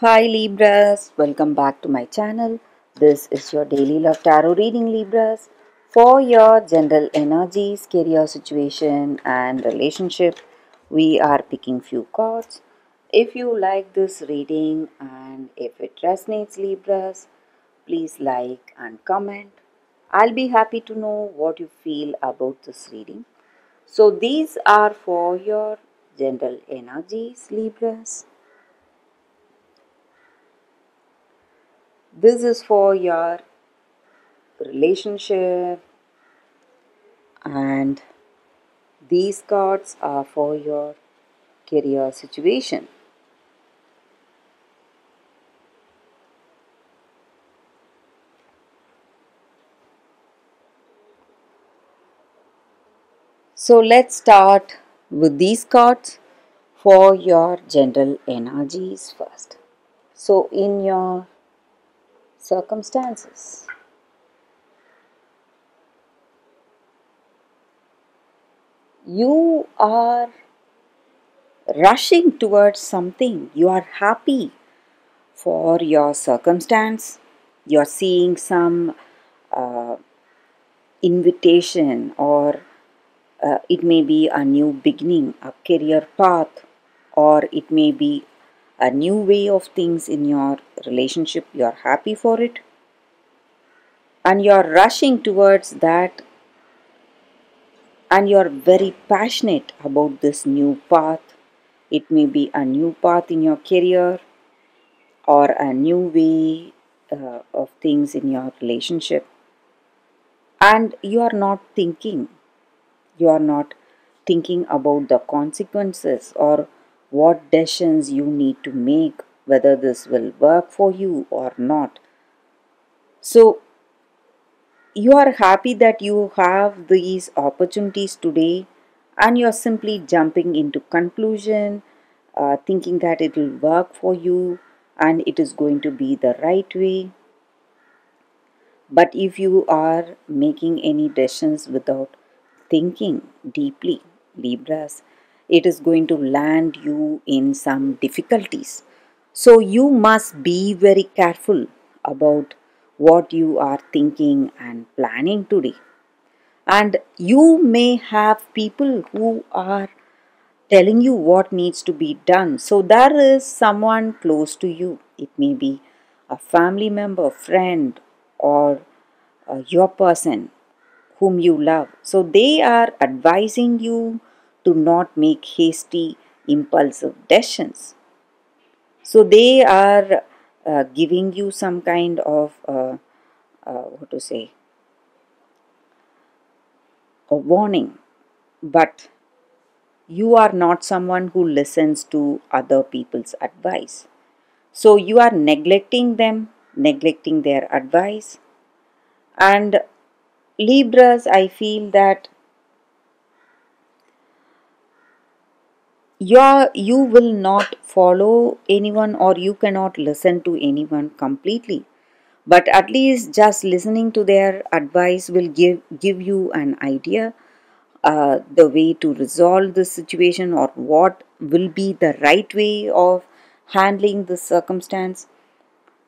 Hi Libras, welcome back to my channel. This is your daily love tarot reading Libras for your general energies, career situation and relationship. We are picking few cards. If you like this reading and if it resonates Libras, please like and comment. I'll be happy to know what you feel about this reading. So these are for your general energies Libras. This is for your relationship, and these cards are for your career situation. So let's start with these cards for your general energies first. So, in your circumstances. You are rushing towards something. You are happy for your circumstance. You are seeing some uh, invitation, or uh, it may be a new beginning, a career path, or it may be a new way of things in your relationship, you are happy for it, and you are rushing towards that, and you are very passionate about this new path. It may be a new path in your career or a new way uh, of things in your relationship, and you are not thinking, you are not thinking about the consequences or what decisions you need to make, whether this will work for you or not. So, you are happy that you have these opportunities today and you're simply jumping into conclusion uh, thinking that it will work for you and it is going to be the right way but if you are making any decisions without thinking deeply libras it is going to land you in some difficulties so you must be very careful about what you are thinking and planning today and you may have people who are telling you what needs to be done. So there is someone close to you. It may be a family member, friend, or uh, your person whom you love. So they are advising you to not make hasty, impulsive decisions. So they are uh, giving you some kind of uh, uh, what to say a warning, but you are not someone who listens to other people's advice. So you are neglecting them, neglecting their advice. And Libras, I feel that you are, you will not follow anyone or you cannot listen to anyone completely but at least just listening to their advice will give give you an idea uh, the way to resolve the situation or what will be the right way of handling the circumstance.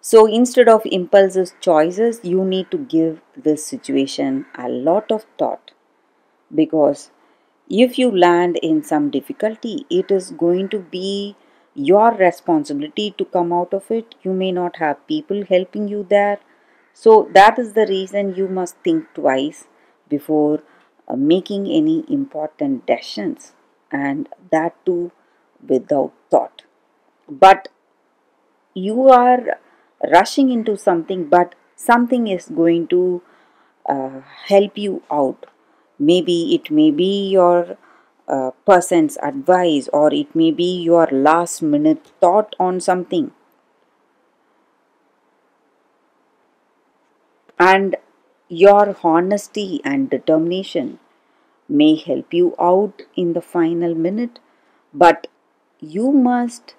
So instead of impulsive choices, you need to give this situation a lot of thought because if you land in some difficulty, it is going to be your responsibility to come out of it. You may not have people helping you there. So, that is the reason you must think twice before uh, making any important decisions, and that too without thought. But you are rushing into something, but something is going to uh, help you out. Maybe it may be your uh, person's advice, or it may be your last minute thought on something. And your honesty and determination may help you out in the final minute, but you must,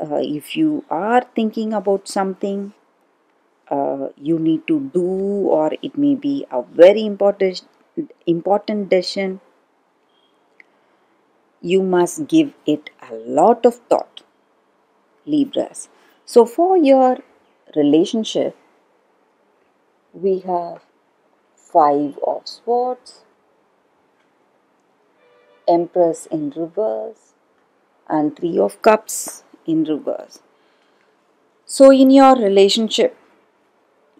uh, if you are thinking about something, uh, you need to do, or it may be a very important important decision. You must give it a lot of thought, Libras. So, for your relationship, we have Five of Swords, Empress in reverse, and Three of Cups in reverse. So, in your relationship,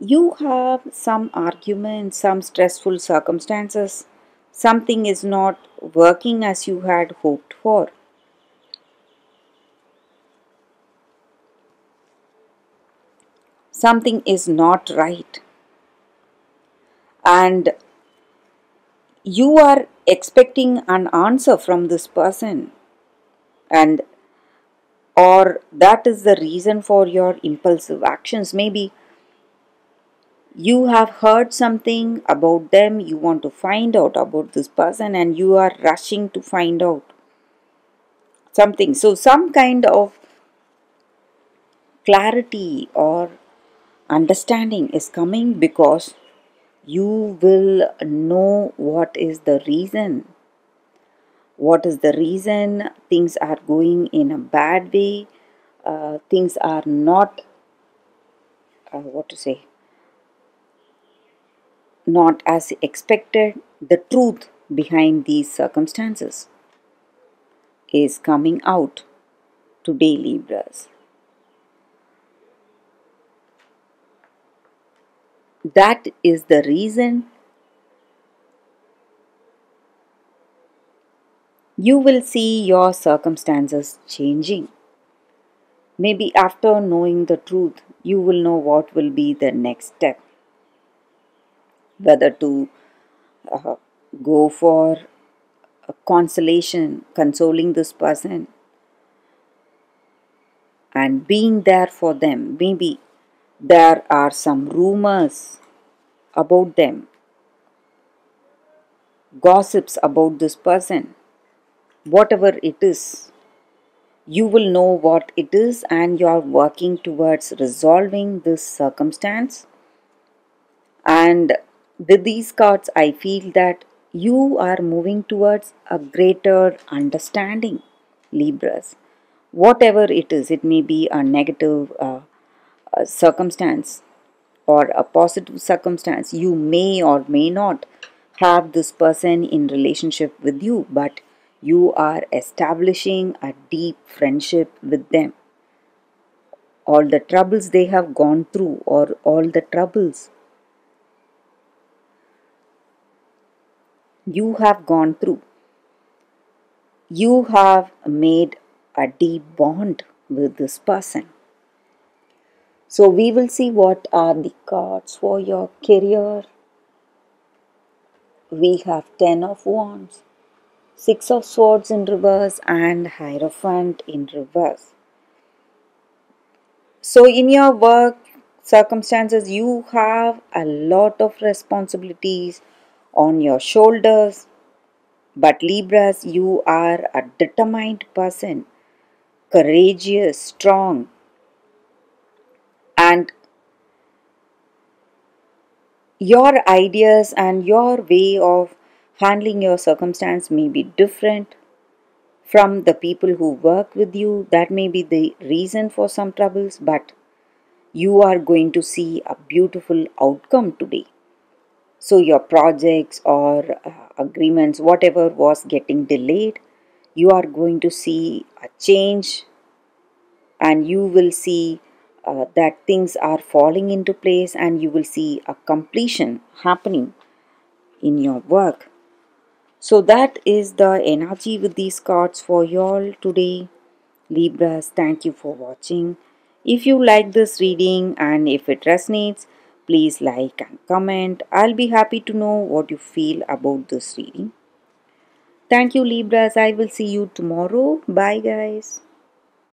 you have some argument, some stressful circumstances, something is not working as you had hoped for. Something is not right, and you are expecting an answer from this person, and or that is the reason for your impulsive actions. Maybe you have heard something about them, you want to find out about this person, and you are rushing to find out something. So, some kind of clarity or understanding is coming because you will know what is the reason. What is the reason things are going in a bad way, uh, things are not, uh, what to say, not as expected, the truth behind these circumstances is coming out today, Libras. That is the reason you will see your circumstances changing. Maybe after knowing the truth, you will know what will be the next step whether to uh, go for a consolation, consoling this person, and being there for them. Maybe there are some rumors about them, gossips about this person, whatever it is. You will know what it is, and you are working towards resolving this circumstance and with these cards, I feel that you are moving towards a greater understanding, Libras. Whatever it is, it may be a negative uh, circumstance or a positive circumstance. You may or may not have this person in relationship with you, but you are establishing a deep friendship with them. All the troubles they have gone through, or all the troubles you have gone through. You have made a deep bond with this person. So, we will see what are the cards for your career. We have Ten of Wands, Six of Swords in reverse, and Hierophant in reverse. So, in your work circumstances, you have a lot of responsibilities on your shoulders. But Libras, you are a determined person, courageous, strong, and your ideas and your way of handling your circumstance may be different from the people who work with you. That may be the reason for some troubles, but you are going to see a beautiful outcome today. So, your projects or uh, agreements, whatever was getting delayed, you are going to see a change and you will see uh, that things are falling into place and you will see a completion happening in your work. So, that is the energy with these cards for y'all today. Libras, thank you for watching. If you like this reading and if it resonates, Please like and comment. I'll be happy to know what you feel about this reading. Thank you, Libras. I will see you tomorrow. Bye, guys.